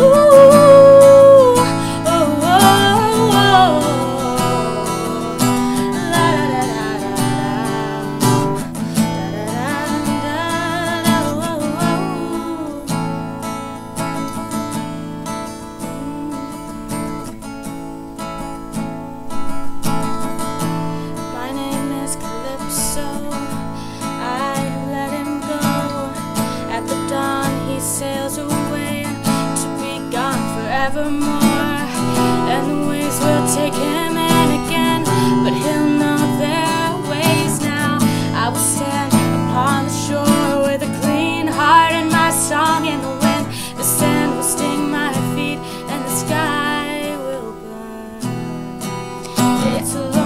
Ooh. forevermore. And the waves will take him in again But he'll know their ways now. I will stand upon the shore With a clean heart and my song in the wind. The sand will sting my feet And the sky will burn. It's a